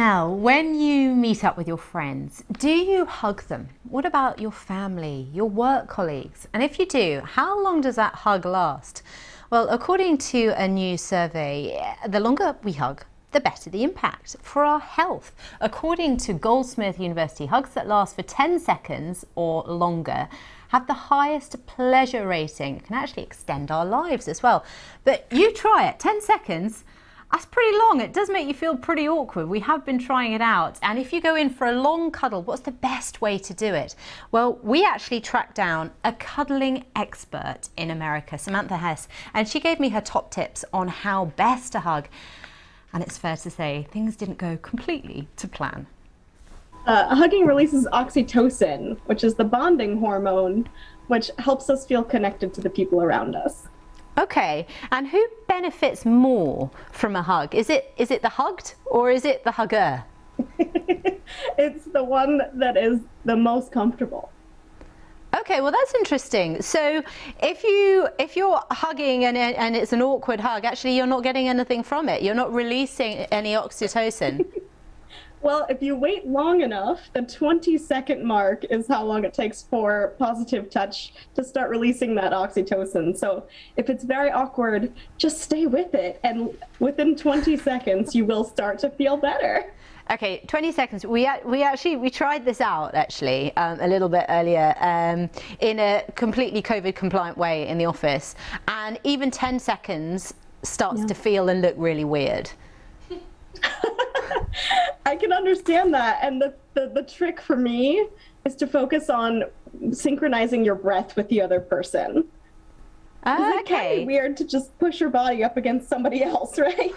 Now, when you meet up with your friends, do you hug them? What about your family, your work colleagues? And if you do, how long does that hug last? Well, according to a new survey, the longer we hug, the better the impact for our health. According to Goldsmith University, hugs that last for 10 seconds or longer have the highest pleasure rating, can actually extend our lives as well. But you try it, 10 seconds, that's pretty long. It does make you feel pretty awkward. We have been trying it out. And if you go in for a long cuddle, what's the best way to do it? Well, we actually tracked down a cuddling expert in America, Samantha Hess, and she gave me her top tips on how best to hug. And it's fair to say things didn't go completely to plan. Uh, hugging releases oxytocin, which is the bonding hormone, which helps us feel connected to the people around us. Okay, and who benefits more from a hug? Is it is it the hugged or is it the hugger? it's the one that is the most comfortable. Okay, well that's interesting. So if you if you're hugging and and it's an awkward hug, actually you're not getting anything from it. You're not releasing any oxytocin. Well, if you wait long enough, the 20 second mark is how long it takes for positive touch to start releasing that oxytocin. So if it's very awkward, just stay with it. And within 20 seconds, you will start to feel better. Okay, 20 seconds. We, we actually, we tried this out actually um, a little bit earlier um, in a completely COVID compliant way in the office. And even 10 seconds starts yeah. to feel and look really weird. I can understand that. And the, the, the trick for me is to focus on synchronizing your breath with the other person. Uh, it's kind of weird to just push your body up against somebody else, right?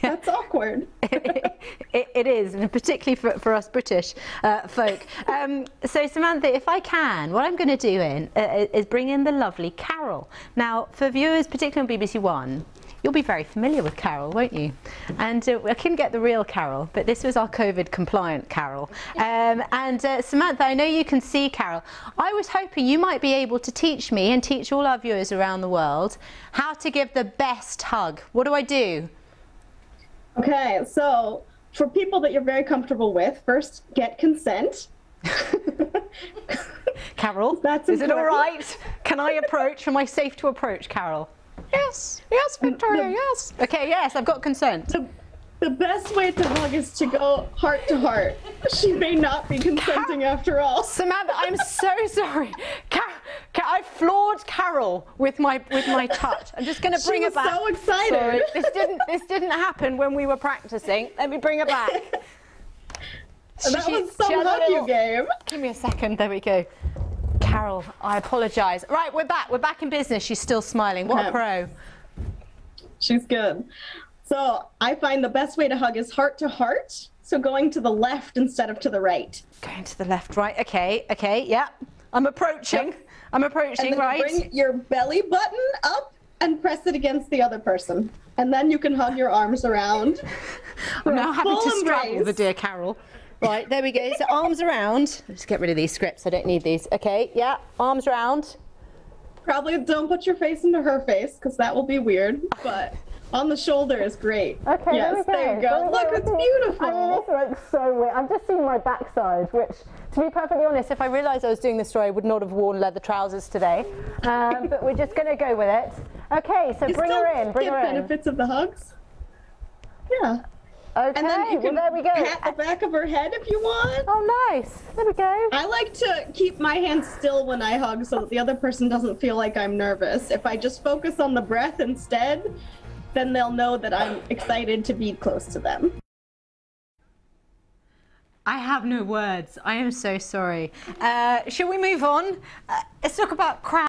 That's awkward. it, it, it is, particularly for, for us British uh, folk. Um, so, Samantha, if I can, what I'm going to do in, uh, is bring in the lovely Carol. Now, for viewers, particularly on BBC One, You'll be very familiar with Carol, won't you? And uh, I couldn't get the real Carol, but this was our COVID compliant Carol. Um, and uh, Samantha, I know you can see Carol. I was hoping you might be able to teach me and teach all our viewers around the world how to give the best hug. What do I do? Okay, so for people that you're very comfortable with, first get consent. Carol, That's is it all right? Can I approach? Am I safe to approach, Carol? Yes, yes, Victoria, yes. Okay, yes, I've got consent. The, the best way to hug is to go heart to heart. She may not be consenting Car after all. Samantha, I'm so sorry. Car Car I floored Carol with my with my touch. I'm just going to bring it back. so excited. Sorry, this didn't this didn't happen when we were practicing. Let me bring it back. that she, was some hug you gave. Give me a second. There we go. Carol, I apologise. Right, we're back. We're back in business. She's still smiling. What a pro. She's good. So I find the best way to hug is heart to heart. So going to the left instead of to the right. Going to the left, right. Okay, okay, yeah. I'm approaching. Yep. I'm approaching, right. Bring your belly button up and press it against the other person. And then you can hug your arms around. I'm now having to straddle the dear Carol. Right, there we go. So arms around. Just get rid of these scripts. I don't need these. Okay, yeah, arms around. Probably don't put your face into her face because that will be weird. But on the shoulder is great. Okay, yes, there, you go. Look, it's beautiful. I mean, this looks so weird. I've just seen my backside, which, to be perfectly honest, if I realised I was doing this story, I would not have worn leather trousers today. Um, but we're just going to go with it. Okay, so you bring her in. Bring her in. benefits of the hugs. Yeah. Okay, and then you can well, there we go. pat the back of her head if you want. Oh, nice. There we go. I like to keep my hands still when I hug so that the other person doesn't feel like I'm nervous. If I just focus on the breath instead, then they'll know that I'm excited to be close to them. I have no words. I am so sorry. Uh, shall we move on? Uh, let's talk about crowd.